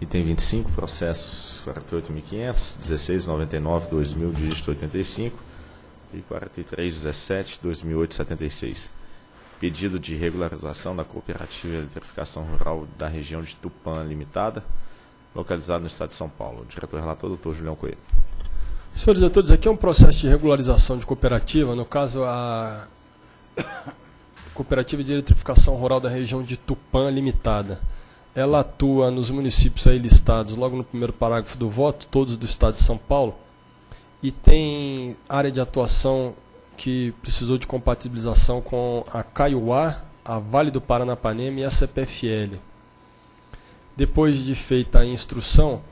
Item 25, processos 48.500, 1699, 2000, dígito 85 e 4317, 2008, 76. Pedido de regularização da Cooperativa de Eletrificação Rural da região de Tupã Limitada, localizada no estado de São Paulo. Diretor relator, doutor Julião Coelho. Senhores diretores, aqui é um processo de regularização de cooperativa, no caso a Cooperativa de Eletrificação Rural da região de Tupã Limitada. Ela atua nos municípios aí listados logo no primeiro parágrafo do voto, todos do estado de São Paulo, e tem área de atuação que precisou de compatibilização com a Caiuá, a Vale do Paranapanema e a CPFL. Depois de feita a instrução,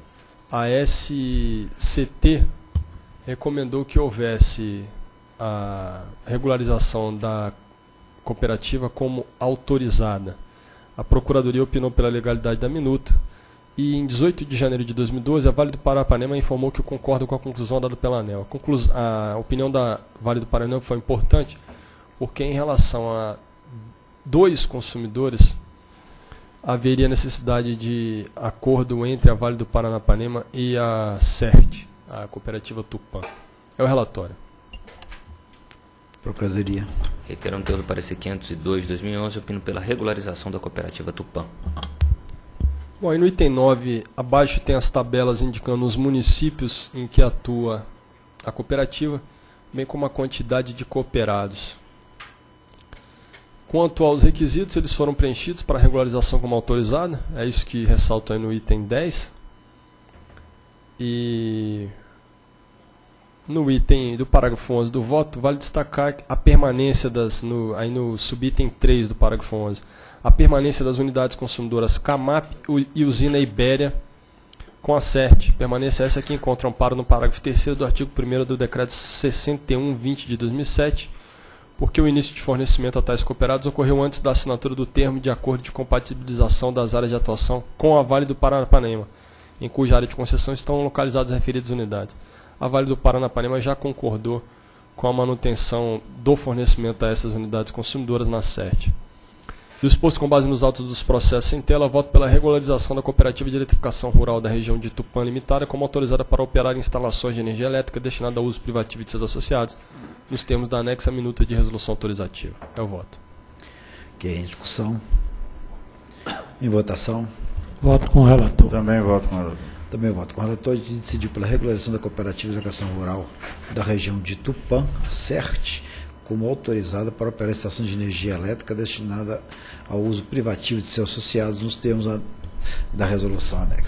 a SCT recomendou que houvesse a regularização da cooperativa como autorizada. A Procuradoria opinou pela legalidade da minuta e em 18 de janeiro de 2012 a Vale do Parapanema informou que concorda com a conclusão dada pela ANEL. A, a opinião da Vale do Parapanema foi importante porque em relação a dois consumidores haveria necessidade de acordo entre a Vale do Paranapanema e a CERT, a cooperativa Tupã. É o relatório. Procuradoria. Reiterando o do parecer 502 de 2011, opino pela regularização da cooperativa Tupã. Bom, aí no item 9, abaixo tem as tabelas indicando os municípios em que atua a cooperativa, bem como a quantidade de cooperados. Quanto aos requisitos, eles foram preenchidos para regularização como autorizada, é isso que ressalta aí no item 10. E no item do parágrafo 11 do voto, vale destacar a permanência das, no, aí no subitem 3 do parágrafo 11, a permanência das unidades consumidoras CAMAP e usina Ibéria com a CERT. Permanência essa que encontra amparo no parágrafo 3 do artigo 1 do decreto 6120 de 2007, porque o início de fornecimento a tais cooperados ocorreu antes da assinatura do termo de acordo de compatibilização das áreas de atuação com a Vale do Paranapanema, em cuja área de concessão estão localizadas as referidas unidades. A Vale do Paranapanema já concordou com a manutenção do fornecimento a essas unidades consumidoras na CERT. Disposto com base nos autos dos processos em tela, voto pela regularização da Cooperativa de Eletrificação Rural da região de Tupã Limitada como autorizada para operar instalações de energia elétrica destinada ao uso privativo de seus associados, nos termos da anexa minuta de resolução autorizativa. É o voto. Ok, em discussão. Em votação. Voto com o relator. Também voto com o relator. Também voto com o relator de decidir pela regularização da Cooperativa de Educação Rural da região de Tupã, CERT, como autorizada para operar estação de energia elétrica destinada ao uso privativo de seus associados nos termos da resolução anexa.